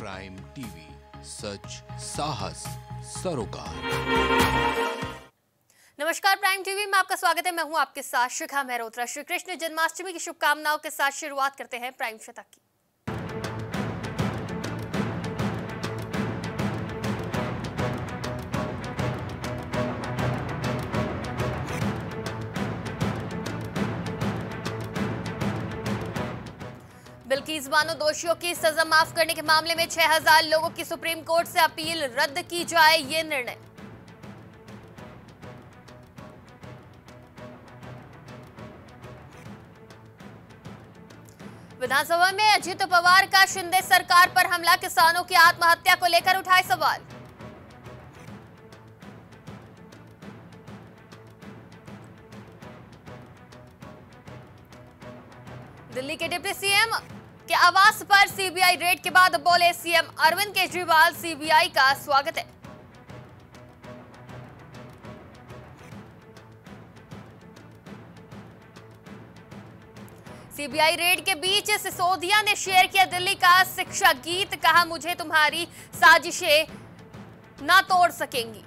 Prime TV सच साहस सरोकार नमस्कार प्राइम टीवी में आपका स्वागत है। मैं हूँ आपके साथ शिखा मेहरोत्रा। श्री कृष्ण जन्माष्टमी की शुभकामनाओं के साथ शुरुआत करते हैं प्राइम शतक की। बिल्किस बानो दोषियों की सजा माफ़ करने के मामले में 6000 लोगों की सुप्रीम कोर्ट से अपील रद्द की जाए ये निर्णय। विधानसभा में अजित पवार का शिंदे सरकार पर हमला, किसानों की आत्महत्या को लेकर उठाए सवाल। दिल्ली के डिप्टी सीएम के आवास पर सीबीआई रेड के बाद बोले सीएम अरविंद केजरीवाल, सीबीआई का स्वागत है। सीबीआई रेड के बीच सिसोदिया ने शेयर किया दिल्ली का शिक्षा गीत, कहा, मुझे तुम्हारी साजिशें ना तोड़ सकेंगी।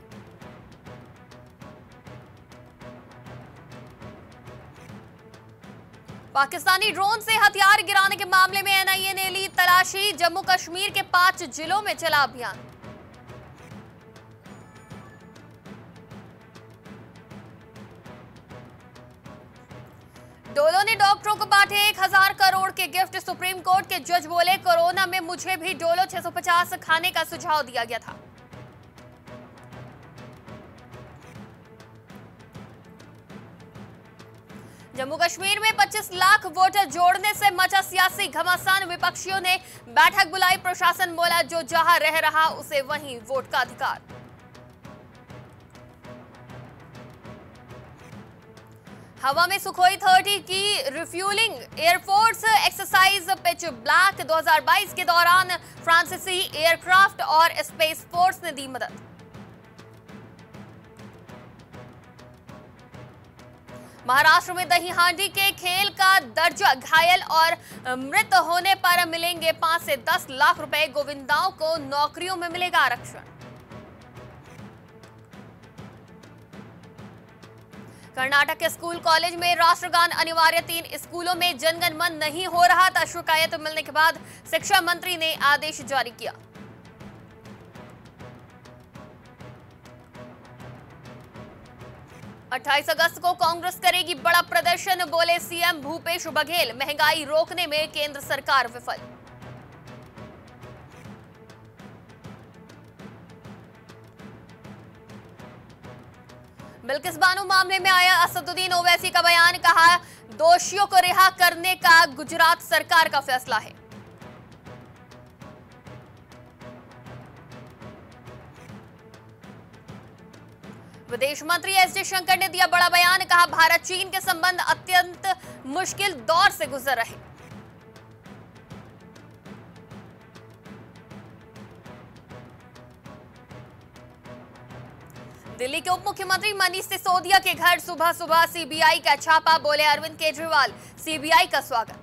पाकिस्तानी ड्रोन से हथियार गिराने के मामले में एनआईए ने ली तलाशी। जम्मू कश्मीर के पाँच जिलों में चला अभियान। डोलो ने डॉक्टरों को बांटे एक हज़ार करोड़ के गिफ्ट। सुप्रीम कोर्ट के जज बोले, कोरोना में मुझे भी डोलो 650 खाने का सुझाव दिया गया था। लाख वोटर जोड़ने से मचा सियासी घमासान विपक्षियों ने बैठक बुलाई, प्रशासन बोला, जो जहाँ रह रहा उसे वहीं वोट का अधिकार। हवा में सुखोई 30 की refuelling air force exercise pitch black 2022 के दौरान फ्रांसीसी एयरक्राफ्ट और स्पेस फोर्स ने दी मदद। महाराष्ट्र में दही हांडी के खेल का दर्जा घायल और मृत होने पर मिलेंगे पाँच से दस लाख रुपए। गोविंदाओं को नौकरियों में मिलेगा आरक्षण। कर्नाटक के स्कूल कॉलेज में राष्ट्रगान अनिवार्य। तीन स्कूलों में जनगण मन नहीं हो रहा था शिकायत मिलने के बाद शिक्षा मंत्री ने आदेश जारी किया। अट्ठाईस अगस्त को कांग्रेस करेगी बड़ा प्रदर्शन, बोले सीएम भूपेश बघेल। महँगाई रोकने में केंद्र सरकार विफल। बिल्किस बानो मामले में आया असदुद्दीन ओवैसी का बयान, कहा, दोषियों को रिहा करने का गुजरात सरकार का फैसला है। विदेश मंत्री एस जयशंकर ने दिया बड़ा बयान, कहा भारत चीन के संबंध अत्यंत मुश्किल दौर से गुजर रहे। दिल्ली के उप मुख्यमंत्री मनीष सिसोदिया के घर सुबह सुबह सीबीआई का छापा, बोले अरविंद केजरीवाल, सीबीआई का स्वागत।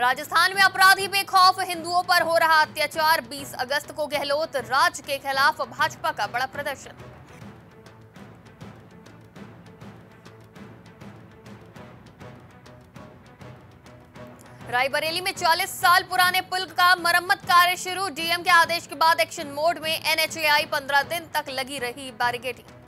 राजस्थान में अपराधी बेखौफ हिंदुओं पर हो रहा अत्याचार। 20 अगस्त को गहलोत राज के खिलाफ भाजपा का बड़ा प्रदर्शन। रायबरेली में 40 साल पुराने पुल का मरम्मत कार्य शुरू। डीएम के आदेश के बाद एक्शन मोड में एनएचएआई 15 दिन तक लगी रही बैरिकेडिंग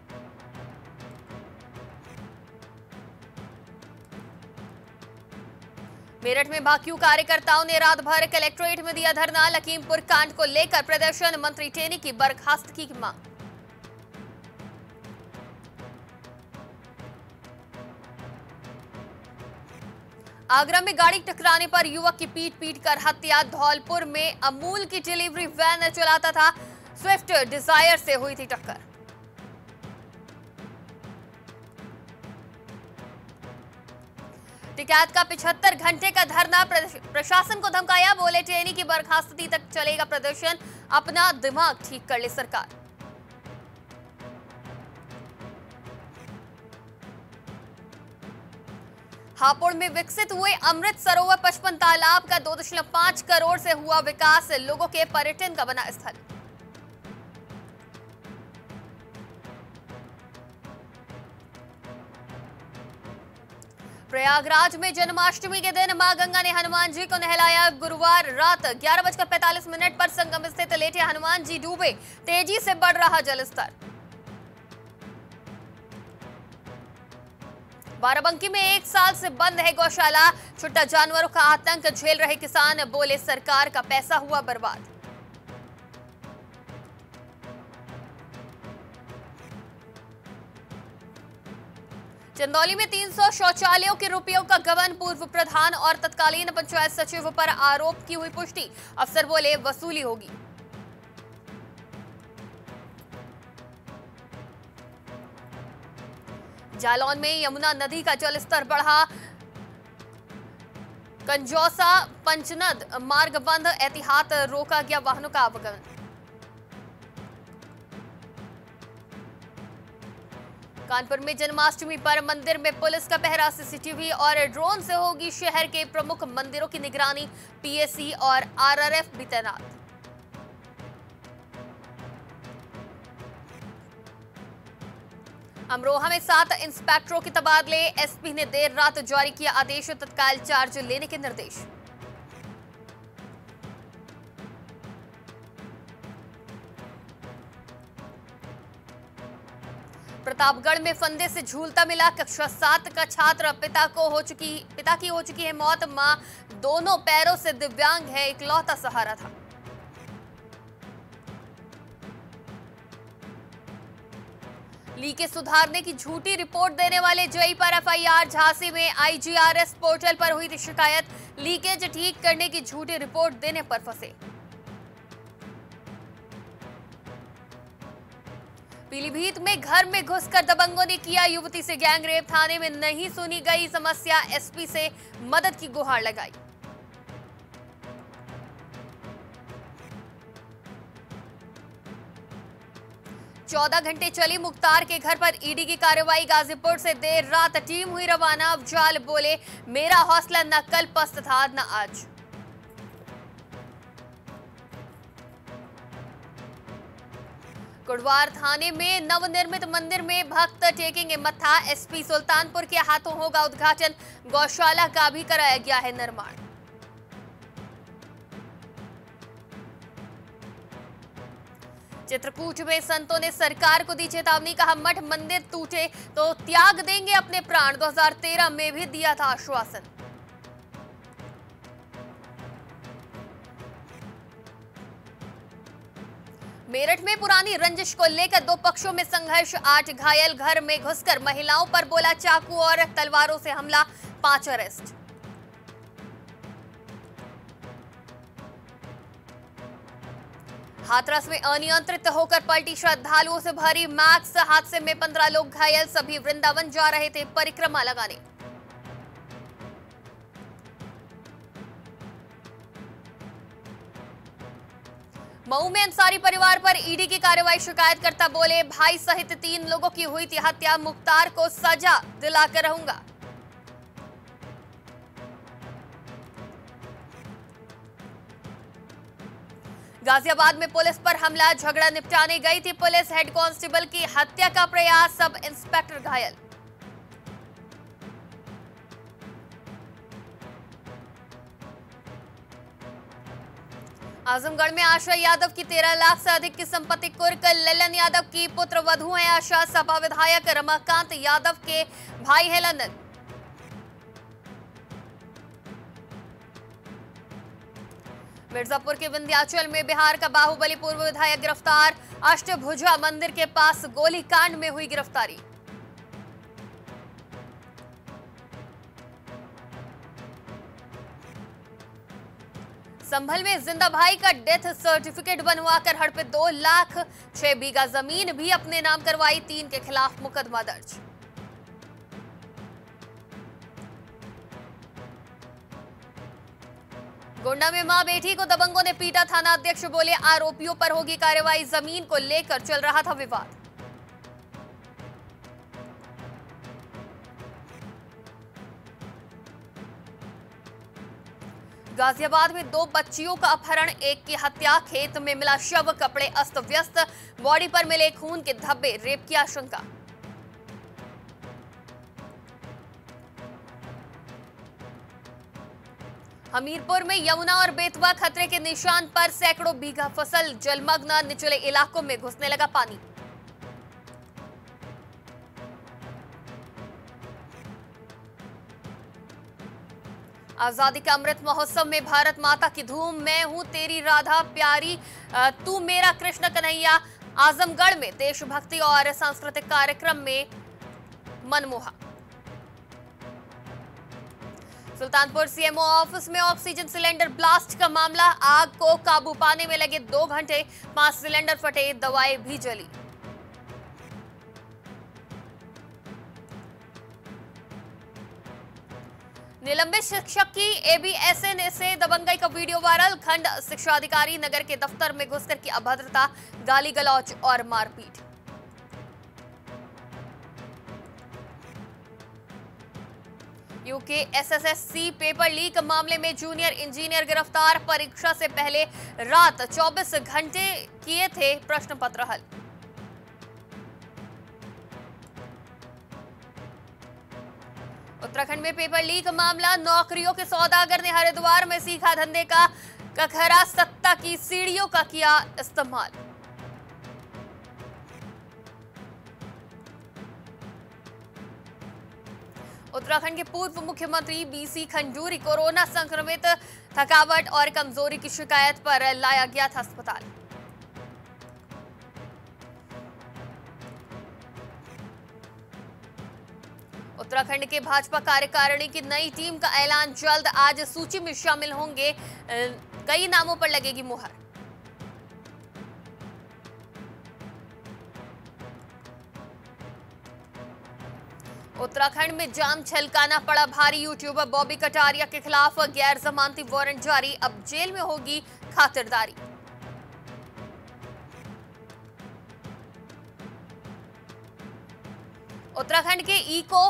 मेरठ में भाकियू कार्यकर्ताओं ने रात भर कलेक्ट्रेट में दिया धरना। लखीमपुर कांड को लेकर प्रदर्शन, मंत्री टेनी की बर्खास्त की मांग। आगरा में गाड़ी टकराने पर युवक की पीट पीट कर हत्या। धौलपुर में अमूल की डिलीवरी वैन चलाता था। स्विफ्ट डिज़ायर से हुई थी टक्कर। टिकैत का पिछहत्तर घंटे का धरना प्रशासन को धमकाया, बोले टेनी की बर्खास्तगी तक चलेगा प्रदर्शन, अपना दिमाग ठीक कर ले सरकार। हापुड़ में विकसित हुए अमृत सरोवर पचपन तालाब का दो दशमलव पाँच करोड़ से हुआ विकास, लोगों के पर्यटन का बना स्थल। प्रयागराज में जन्माष्टमी के दिन माँ गंगा ने हनुमान जी को नहलाया गुरुवार रात। ग्यारह बजकर पैंतालीस मिनट पर संगम स्थित लेटे हनुमान जी डूबे। तेज़ी से बढ़ रहा जलस्तर। बाराबंकी में एक साल से बंद है गौशाला। छुट्टा जानवरों का आतंक, झेल रहे किसान बोले सरकार का पैसा हुआ बर्बाद। चंदौली में 300 शौचालयों के रुपयों का गबन पूर्व प्रधान और तत्कालीन पंचायत सचिव पर आरोप की हुई पुष्टि। अफसर बोले, वसूली होगी। जालौन में यमुना नदी का जलस्तर बढ़ा। कंजौसा, पंचनद मार्ग बंद, एहतियात रोका गया वाहनों का आवागमन कानपुर में जन्माष्टमी पर मंदिर में पुलिस का पहरा, सीसीटीवी और ड्रोन से होगी शहर के प्रमुख मंदिरों की निगरानी पीएससी और आरआरएफ भी तैनात। अमरोहा में सात इंस्पेक्टरों के तबादले, एसपी ने देर रात जारी किया आदेश, तत्काल चार्ज लेने के निर्देश। प्रतापगढ़ में फंदे से झूलता मिला कक्षा सात का छात्र। पिता को हो चुकी, पिता की हो चुकी है मौत। माँ दोनों पैरों से दिव्यांग है, इकलौता सहारा था। लीकेज सुधारने की झूठी रिपोर्ट देने वाले जई पर एफआईआर झांसी में आईजीआरएस पोर्टल पर हुई थी शिकायत। लीकेज ठीक करने की झूठी रिपोर्ट देने पर फंसे। पीलीभीत में घर में घुसकर दबंगों ने किया, युवती से गैंगरेप। थाने में नहीं सुनी गई समस्या, एसपी से मदद की गुहार लगाई। चौदह घंटे चली, मुख्तार के घर पर ईडी की कार्रवाई। गाजीपुर से देर रात टीम हुई रवाना अफजाल बोले, मेरा हौसला न कल पस्त था, न आज। कुड़वार थाने में नवनिर्मित मंदिर में भक्त टेकेंगे मत्था। एसपी सुल्तानपुर के हाथों होगा उद्घाटन। गौशाला का भी कराया गया है निर्माण। चित्रकूट में संतों ने सरकार को दी चेतावनी, कहा, मठ मंदिर टूटे तो त्याग देंगे अपने प्राण। 2013 में भी दिया था आश्वासन। मेरठ में पुरानी रंजिश को लेकर दो पक्षों में संघर्ष। आठ घायल घर में घुसकर महिलाओं पर बोला चाकू और तलवारों से हमला। पाँच अरेस्ट। हाथरस में अनियंत्रित होकर पलटी श्रद्धालुओं से भरी मैक्स हादसे में पंद्रह लोग घायल। सभी वृंदावन जा रहे थे परिक्रमा लगाने। मऊ में अंसारी परिवार पर ईडी की कार्रवाई शिकायतकर्ता बोले, भाई सहित तीन लोगों की हुई थी हत्या, मुख्तार को सजा दिलाकर रहूँगा। गाजियाबाद में पुलिस पर हमला, झगड़ा निपटाने गई थी पुलिस, हेड कांस्टेबल की हत्या का प्रयास सब इंस्पेक्टर घायल। आजमगढ़ में आशा यादव की तेरह लाख से अधिक की संपत्ति कुर्क, ललन यादव की पुत्र वधु है आशा, सपा विधायक रमाकांत यादव के भाई है ललन। मिर्जापुर के विंध्याचल में बिहार का बाहुबली पूर्व विधायक गिरफ़्तार, अष्टभुजा मंदिर के पास गोलीकांड में हुई गिरफ्तारी। संभल में ज़िंदा भाई का डेथ सर्टिफिकेट बनवाकर हड़पे दो लाख, छह बीघा ज़मीन भी अपने नाम करवाई, तीन के खिलाफ मुकदमा दर्ज। गोंडा में माँ बेटी को दबंगों ने पीटा थाना अध्यक्ष बोले, आरोपियों पर होगी कार्रवाई, ज़मीन को लेकर चल रहा था विवाद। गाजियाबाद में दो बच्चियों का अपहरण, एक की हत्या। खेत में मिला शव, कपड़े अस्त व्यस्त बॉडी पर मिले खून के धब्बे, रेप की आशंका। हमीरपुर में यमुना और बेतवा खतरे के निशान पर सैकड़ों बीघा फ़सल जलमग्न, निचले इलाकों में घुसने लगा पानी। आज़ादी का अमृत महोत्सव में भारत माता की धूम, मैं हूँ तेरी राधा प्यारी तू मेरा कृष्ण कन्हैया। आजमगढ़ में देशभक्ति और सांस्कृतिक कार्यक्रम में मनमोहा। सुल्तानपुर सीएमओ ऑफ़िस में ऑक्सीजन सिलेंडर ब्लास्ट का मामला, आग को काबू पाने में लगे दो घंटे, पाँच सिलेंडर फटे, दवाएँ भी जली। निलंबित शिक्षक की एबीएसएन से दबंगई का वीडियो वायरल। खंड शिक्षा अधिकारी नगर के दफ्तर में घुसकर की अभद्रता गाली गलौच और मारपीट। यूके एसएसएससी पेपर लीक मामले में जूनियर इंजीनियर गिरफ़्तार। परीक्षा से पहले रात 24 घंटे किए थे प्रश्न पत्र हल। उत्तराखंड में पेपर लीक मामला, नौकरियों के सौदागर ने हरिद्वार में सीखा धंधे का कखरा सत्ता की सीढ़ियों का किया इस्तेमाल। उत्तराखंड के पूर्व मुख्यमंत्री बीसी खंडूरी कोरोना संक्रमित, थकावट और कमज़ोरी की शिकायत पर लाया गया था अस्पताल। उत्तराखंड के भाजपा कार्यकारिणी की नई टीम का ऐलान जल्द। आज सूची में शामिल होंगे कई नामों पर लगेगी मुहर। उत्तराखंड में जाम छलकाना पड़ा भारी यूट्यूबर बॉबी कटारिया के खिलाफ गैर जमानती वारंट जारी। अब जेल में होगी खातिरदारी। उत्तराखंड के इको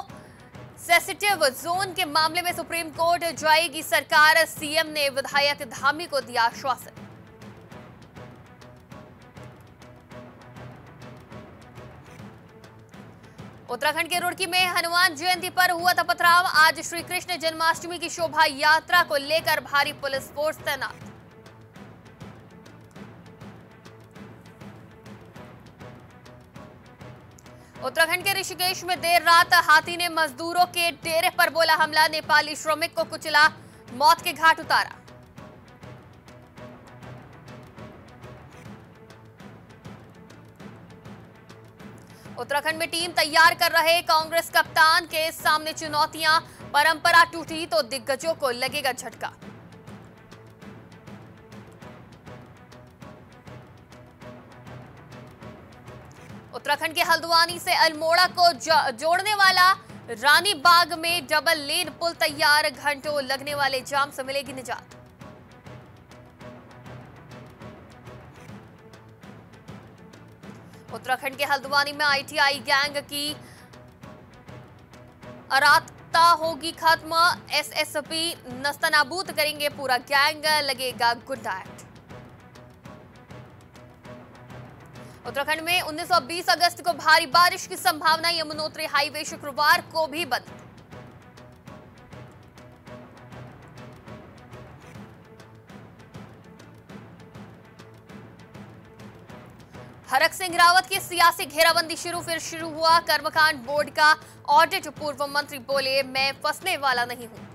सेंसिटिव जोन के मामले में सुप्रीम कोर्ट जाएगी सरकार। सीएम ने विधायक धामी को दिया आश्वासन। उत्तराखंड के रुड़की में हनुमान जयंती पर हुआ था पथराव। आज श्री कृष्ण जन्माष्टमी की शोभा यात्रा को लेकर भारी पुलिस फोर्स तैनात। उत्तराखंड के ऋषिकेश में देर रात हाथी ने मजदूरों के डेरे पर बोला हमला। नेपाली श्रमिक को कुचला, मौत के घाट उतारा। उत्तराखंड में टीम तैयार कर रहे कांग्रेस कप्तान के सामने चुनौतियाँ। परंपरा टूटी तो दिग्गजों को लगेगा झटका। उत्तराखंड के हल्द्वानी से अल्मोड़ा को जोड़ने वाला रानी बाग में डबल लेन पुल तैयार, घंटों लगने वाले जाम से मिलेगी निजात। उत्तराखंड के हल्द्वानी में आईटीआई गैंग की अराता होगी खत्म, एसएसपी नस्तनाबूद करेंगे पूरा गैंग, लगेगा गुंडा एक्ट उत्तराखंड में 19 और 20 अगस्त को भारी बारिश की संभावना, यमुनोत्री हाईवे शुक्रवार को भी बंद। हरक सिंह रावत की सियासी घेराबंदी शुरू, फिर शुरू हुआ कर्मकांड बोर्ड का। ऑडिट पूर्व मंत्री बोले, मैं फंसने वाला नहीं हूँ।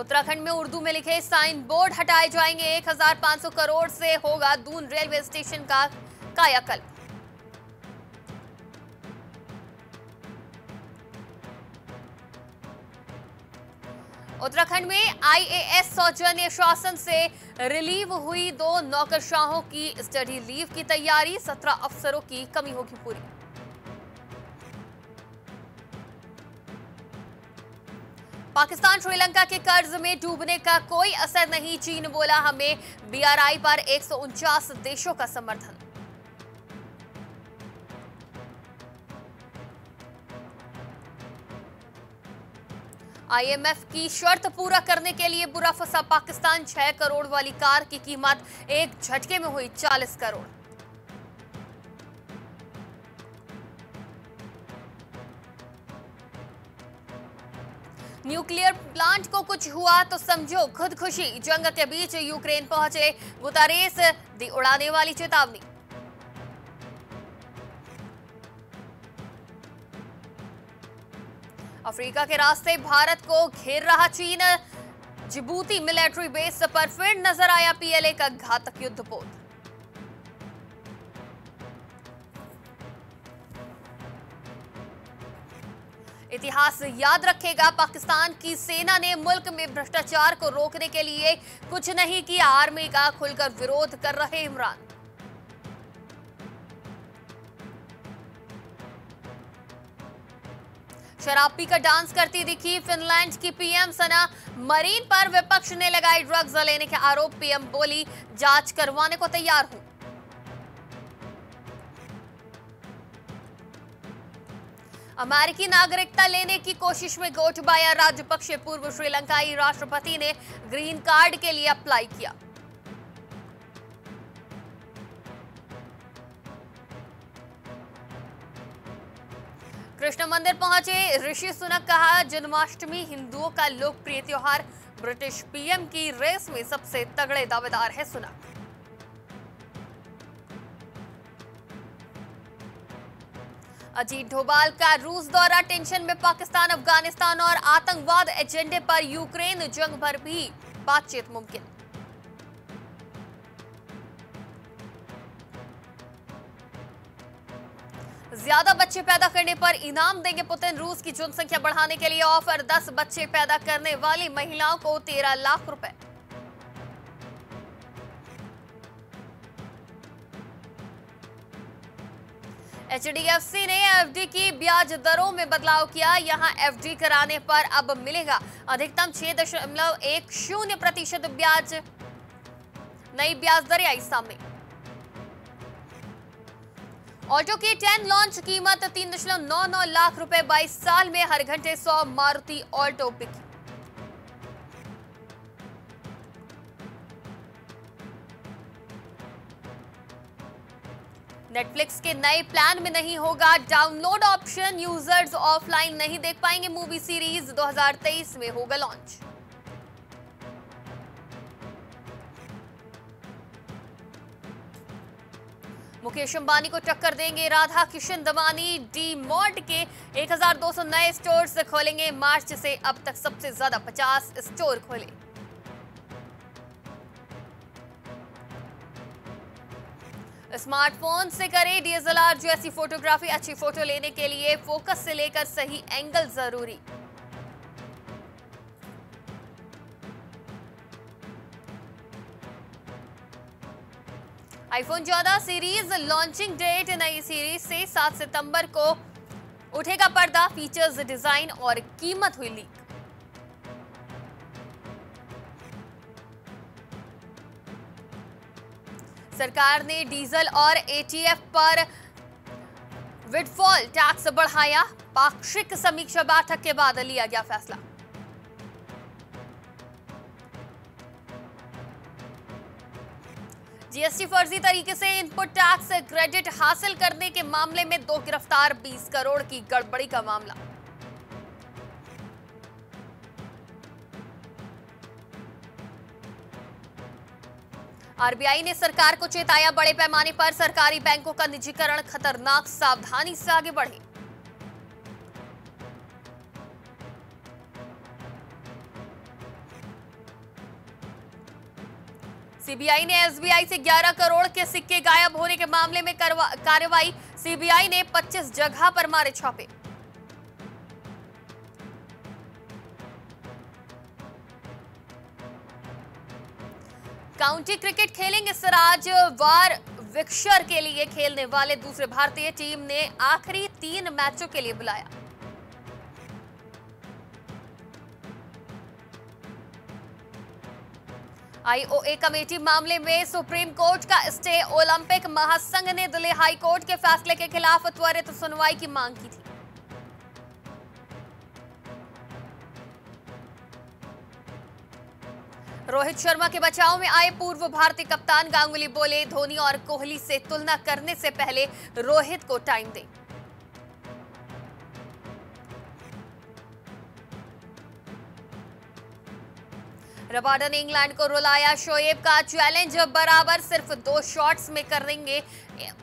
उत्तराखंड में उर्दू में लिखे साइन बोर्ड हटाए जाएँगे। 1500 करोड़ से होगा दून रेलवे स्टेशन का कायाकल्प। उत्तराखंड में आईएएस सौजन्य शासन से रिलीव हुई दो नौकरशाहों की स्टडी लीव की तैयारी। सत्रह अफसरों की कमी होगी पूरी। पाकिस्तान श्रीलंका के कर्ज में डूबने का कोई असर नहीं। चीन बोला, हमें बीआरआई पर एक सौ उनचास देशों का समर्थन। आईएमएफ की शर्त पूरा करने के लिए बुरा फंसा पाकिस्तान। छह करोड़ वाली कार की कीमत एक झटके में हुई चालीस करोड़। न्यूक्लियर प्लांट को कुछ हुआ तो समझो खुदकुशी। जंग के बीच यूक्रेन पहुँचे। गुतारेस दी उड़ाने वाली चेतावनी। अफ्रीका के रास्ते भारत को घेर रहा चीन। जिबूती मिलिट्री बेस पर फिर नज़र आया पीएलए का घातक युद्धपोत। इतिहास याद रखेगा। पाकिस्तान की सेना ने मुल्क में भ्रष्टाचार को रोकने के लिए कुछ नहीं किया। आर्मी का खुलकर विरोध कर रहे इमरान। शराब पीकर डांस करती दिखी फिनलैंड की पीएम सना। मरीन पर विपक्ष ने लगाई ड्रग्स लेने के आरोप। पीएम बोली, जाँच करवाने को तैयार हूँ। अमेरिकी नागरिकता लेने की कोशिश में गोटबाया राजपक्षे पूर्व श्रीलंकाई राष्ट्रपति ने ग्रीन कार्ड के लिए अप्लाई किया। कृष्ण मंदिर पहुँचे, ऋषि सुनक कहा, जन्माष्टमी हिंदुओं का लोकप्रिय त्योहार ब्रिटिश पीएम की रेस में सबसे तगड़े दावेदार है सुनक। अजीत डोभाल का रूस दौरा, टेंशन में पाकिस्तान, अफ़गानिस्तान और आतंकवाद एजेंडे पर यूक्रेन जंग भर भी बातचीत मुमकिन। ज़्यादा बच्चे पैदा करने पर इनाम देंगे पुतिन। रूस की जनसंख्या बढ़ाने के लिए ऑफ़र 10 बच्चे पैदा करने वाली महिलाओं को 13 लाख रुपए। एचडीएफसी ने एफडी की ब्याज दरों में बदलाव किया। यहाँ एफडी कराने पर अब मिलेगा अधिकतम छह दशमलव एक शून्य प्रतिशत ब्याज। नई ब्याज दरें आई सामने। ऑटो की 10 लॉन्च कीमत तीन दशमलव नौ नौ लाख रुपए 22 साल में हर घंटे 100 मारुति ऑल्टो बिकी नेटफ्लिक्स के नए प्लान में नहीं होगा डाउनलोड ऑप्शन यूज़र्स ऑफलाइन नहीं देख पाएँगे मूवी सीरीज़ 2023 में होगा लॉन्च मुकेश अंबानी को टक्कर देंगे राधा किशन दमानी। डी मॉर्ट के 1200 नए स्टोर्स खोलेंगे। मार्च से अब तक सबसे ज़्यादा 50 स्टोर खोले। स्मार्टफ़ोन से करें डीएसएलआर, जैसी फोटोग्राफी। अच्छी फ़ोटो लेने के लिए फोकस से लेकर सही एंगल ज़रूरी। आईफोन 14 सीरीज़ लॉन्चिंग डेट नई सीरीज़ से 7 सितंबर को उठेगा पर्दा। फीचर्स डिज़ाइन और कीमत हुई लीक सरकार ने डीजल और एटीएफ पर विडफॉल टैक्स बढ़ाया। पाक्षिक समीक्षा बैठक के बाद लिया गया फैसला। जीएसटी फर्जी तरीके से इनपुट टैक्स क्रेडिट हासिल करने के मामले में दो गिरफ़्तार 20 करोड़ की गड़बड़ी का मामला। आरबीआई ने सरकार को चेताया, बड़े पैमाने पर सरकारी बैंकों का निजीकरण खतरनाक सावधानी से आगे बढ़े। सीबीआई ने एसबीआई से 11 करोड़ के सिक्के गायब होने के मामले में कार्रवाई, सीबीआई ने 25 जगह पर मारे छापे। काउंटी क्रिकेट खेलेंगे सिराज, वार विक्शर के लिए खेलने वाले दूसरे भारतीय टीम ने आखिरी तीन मैचों के लिए बुलाया। आईओए कमेटी मामले में सुप्रीम कोर्ट का स्टे ओलंपिक महासंघ ने दिल्ली हाई कोर्ट के फैसले के खिलाफ त्वरित सुनवाई की मांग की थी। रोहित शर्मा के बचाव में आए पूर्व भारतीय कप्तान गांगुली बोले, धोनी और कोहली से तुलना करने से पहले रोहित को टाइम दें। रबाडा ने इंग्लैंड को रुलाया, शोएब का चैलेंज बराबर सिर्फ़ दो शॉट्स में करेंगे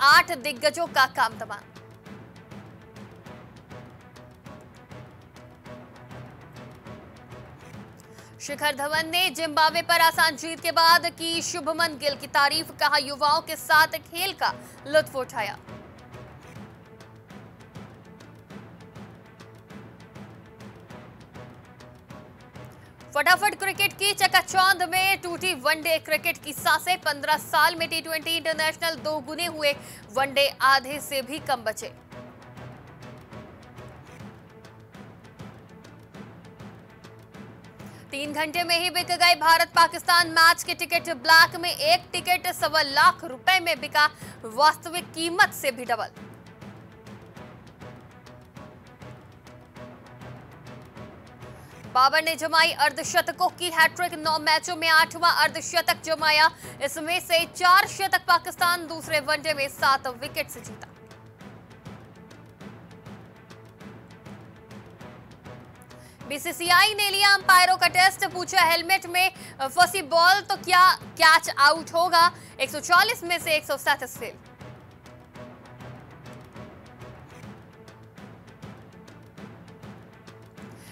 आठ दिग्गजों का काम तमाम। शिखर धवन ने जिम्बाब्वे पर आसान जीत के बाद की शुभमन गिल की तारीफ़ कहा। युवाओं के साथ खेल का लुत्फ उठाया। फटाफट क्रिकेट की चकाचौंध में टूटी वनडे क्रिकेट की साँसें। पंद्रह साल में टी इंटरनेशनल दो गुने हुए। वनडे आधे से भी कम बचे। तीन घंटे में ही बिक गए भारत पाकिस्तान मैच के टिकट। ब्लैक में एक टिकट, सवा लाख रुपए में बिका वास्तविक कीमत से भी डबल। बाबर ने जमाई अर्धशतकों की हैट्रिक नौ मैचों में आठवां अर्धशतक जमाया। इसमें से चार शतक पाकिस्तान दूसरे वनडे में सात विकेट से जीता। बीसीसीआई ने लिया अंपायरों का टेस्ट, पूछा हेलमेट में फंसी बॉल तो क्या कैच आउट होगा? 140 में से एक फेल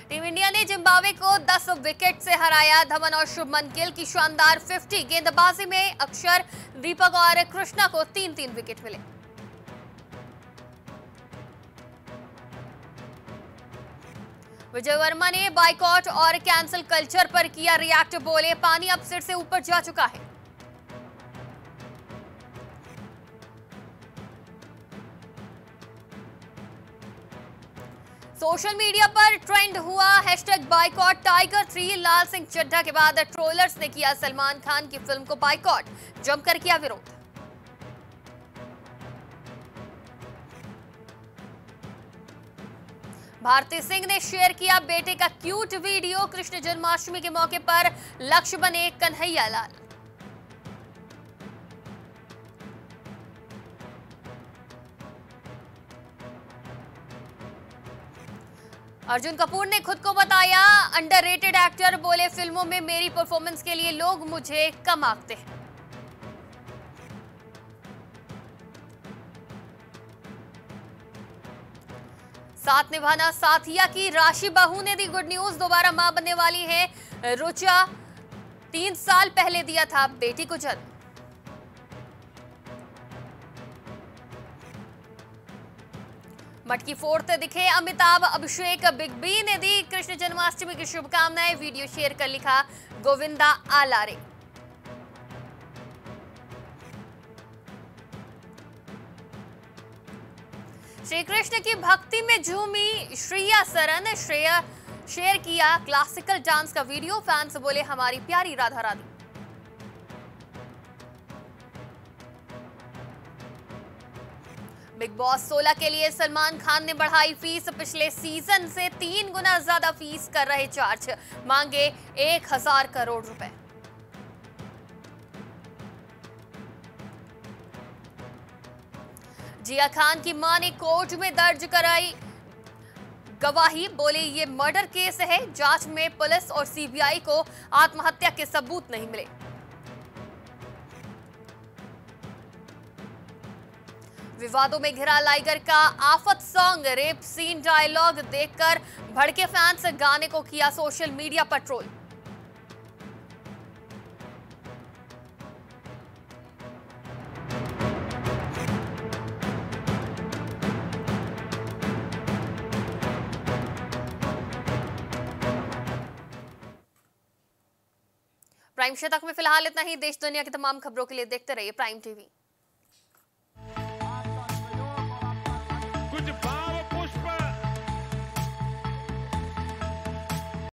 टीम इंडिया ने जिम्बाब्वे को 10 विकेट से हराया। धवन और शुभमन गिल की शानदार 50 गेंदबाजी में अक्षर, दीपक और कृष्णा को तीन तीन विकेट मिले। विजय वर्मा ने बाइकआउट और कैंसिल कल्चर पर किया रिएक्ट बोले। पानी अब सिर से ऊपर जा चुका है। सोशल मीडिया पर ट्रेंड हुआ hashtag boycott Tiger three Laal Singh Chaddha के बाद ट्रोलर्स ने किया सलमान खान की फ़िल्म को बाइकआउट जमकर किया विरोध। भारती सिंह ने शेयर किया, बेटे का क्यूट वीडियो कृष्ण जन्माष्टमी के मौके पर लक्ष्य बने कन्हैया लाल। अर्जुन कपूर ने खुद को बताया अंडररेटेड एक्टर बोले, फ़िल्मों में मेरी परफॉर्मेंस के लिए लोग मुझे कम आंकते हैं। साथ निभाना साथिया की राशि। बहू ने दी गुड न्यूज़ दोबारा माँ बनने वाली है। रुचा, तीन साल पहले दिया था बेटी को जन्म। मटकी फोड़ते दिखे अमिताभ, अभिषेक, बिग बी ने दी कृष्ण जन्माष्टमी की शुभकामनाएँ। वीडियो शेयर कर लिखा गोविंदा आलारे। श्री कृष्ण की भक्ति में झूमी श्रेया सरन श्रेया शेयर किया क्लासिकल डांस का वीडियो फैंस बोले, हमारी प्यारी राधा रानी। बिग बॉस 16 के लिए सलमान खान ने बढ़ाई फ़ीस पिछले सीज़न से तीन गुना ज़्यादा फ़ीस कर रहे चार्ज मांगे एक हज़ार करोड़ रुपए। जिया खान की माँ ने कोर्ट में दर्ज कराई। गवाही, बोले, ये मर्डर केस है, जाँच में पुलिस और सीबीआई को आत्महत्या के सबूत नहीं मिले। विवादों में घिरा लाइगर का आफत सॉन्ग, रेप सीन डायलॉग देखकर भड़के फैंस, गाने को किया सोशल मीडिया पर ट्रोल। प्राइम शतक में फ़िलहाल इतना ही। देश दुनिया की तमाम खबरों के लिए देखते रहिए प्राइम टीवी।